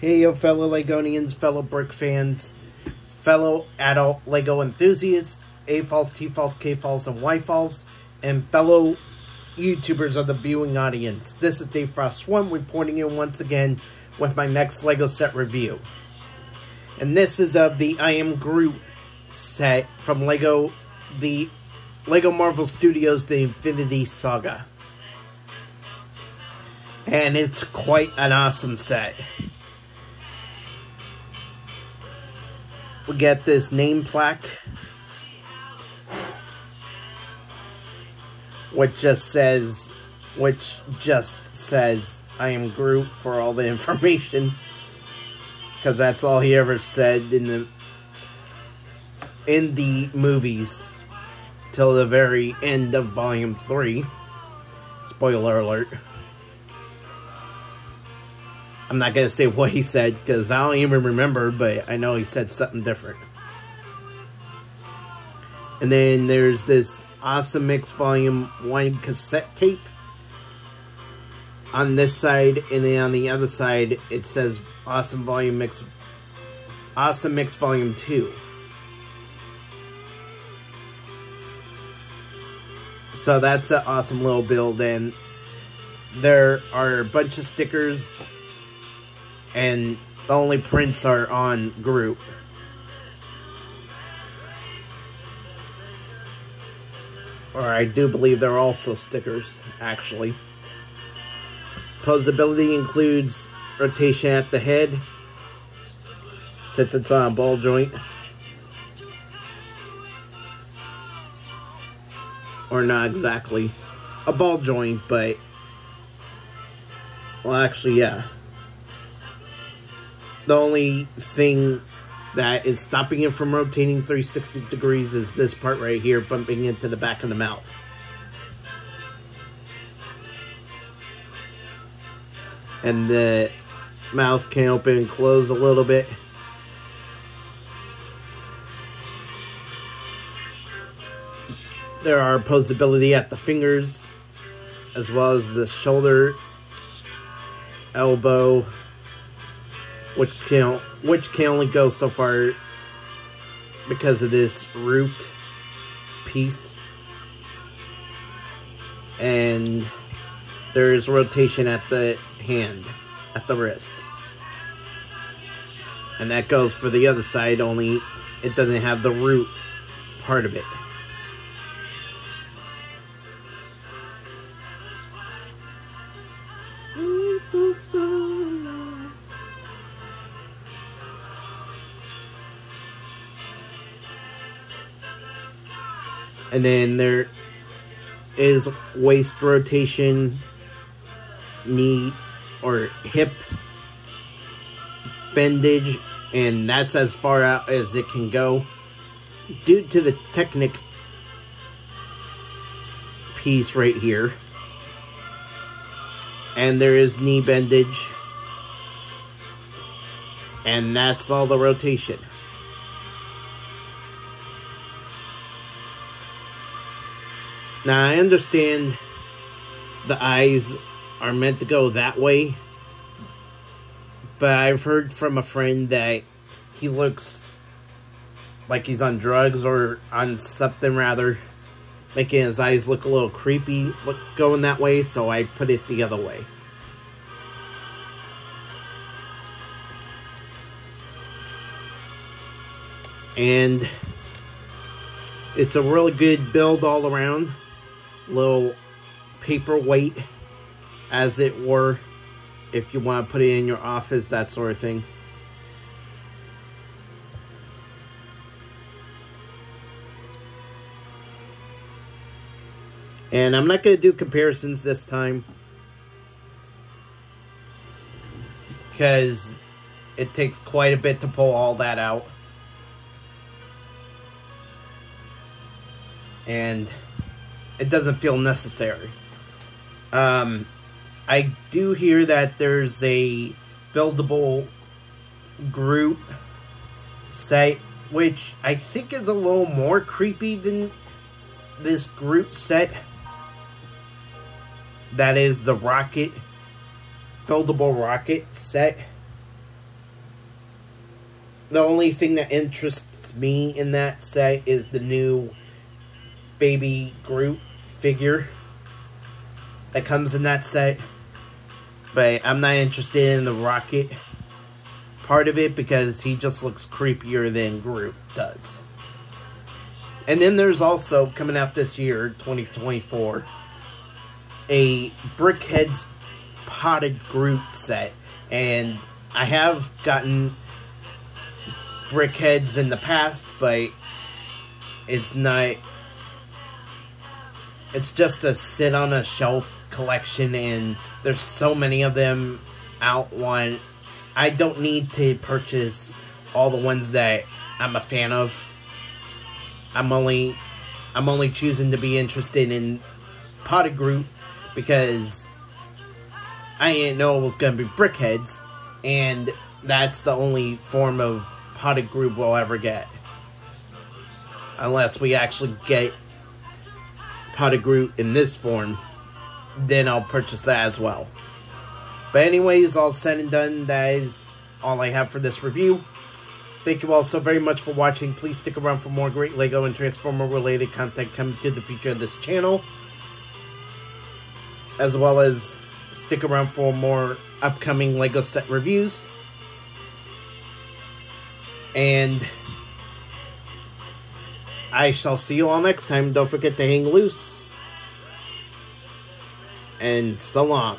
Hey, yo, fellow Legonians, fellow Brick fans, fellow adult Lego enthusiasts, AFOLs, T falls, KFOLs, and Y falls, and fellow YouTubers of the viewing audience. This is Dave Frost One reporting in once again with my next Lego set review. And this is of the I Am Groot set from Lego, the Lego Marvel Studios The Infinity Saga. And it's quite an awesome set. We get this name plaque which just says which just says I am Groot for all the information. Because that's all he ever said in the in the movies till the very end of volume 3 spoiler alert I'm not gonna say what he said because I don't even remember, but I know he said something different. And then there's this awesome mix volume one cassette tape on this side, and then on the other side it says awesome volume mix, awesome mix volume two. So that's an awesome little build, and there are a bunch of stickers and the only prints are on Groot. Or I do believe there are also stickers, actually. Posability includes rotation at the head, since it's on a ball joint. Or not exactly a ball joint, but well, actually, yeah the only thing that is stopping it from rotating 360 degrees is this part right here, bumping into the back of the mouth. And the mouth can open and close a little bit. There are posability at the fingers, as well as the shoulder, elbow, which can which can only go so far because of this root piece. And there's rotation at the hand at the wrist. And that goes for the other side only it doesn't have the root part of it and then there is waist rotation, knee or hip bendage, and that's as far out as it can go. Due to the Technic piece right here. And there is knee bendage. And that's all the rotation. Now, I understand the eyes are meant to go that way, but I've heard from a friend that he looks like he's on drugs or on something rather, making his eyes look a little creepy look going that way, so I put it the other way. And it's a really good build all around little paperweight, as it were, if you want to put it in your office, that sort of thing. And I'm not going to do comparisons this time. Because it takes quite a bit to pull all that out. And it doesn't feel necessary. Um, I do hear that there's a buildable Groot set, which I think is a little more creepy than this Groot set. That is the rocket, buildable rocket set. the only thing that interests me in that set is the new baby Groot figure that comes in that set. But I'm not interested in the rocket part of it because he just looks creepier than Groot does. And then there's also coming out this year, 2024, a Brickheadz potted Groot set. And I have gotten Brickheadz in the past, but it's not. It's just a sit on a shelf collection, and there's so many of them out. One, I don't need to purchase all the ones that I'm a fan of. I'm only, I'm only choosing to be interested in Potted Groot because I didn't know it was gonna be Brickheadz, and that's the only form of Potted Groot we'll ever get. Unless we actually get Potted Groot in this form, then I'll purchase that as well. But anyways, all said and done, that is all I have for this review. Thank you all so very much for watching. Please stick around for more great LEGO and Transformer related content coming to the future of this channel. As well as stick around for more upcoming LEGO set reviews. And I shall see you all next time. Don't forget to hang loose. And so long.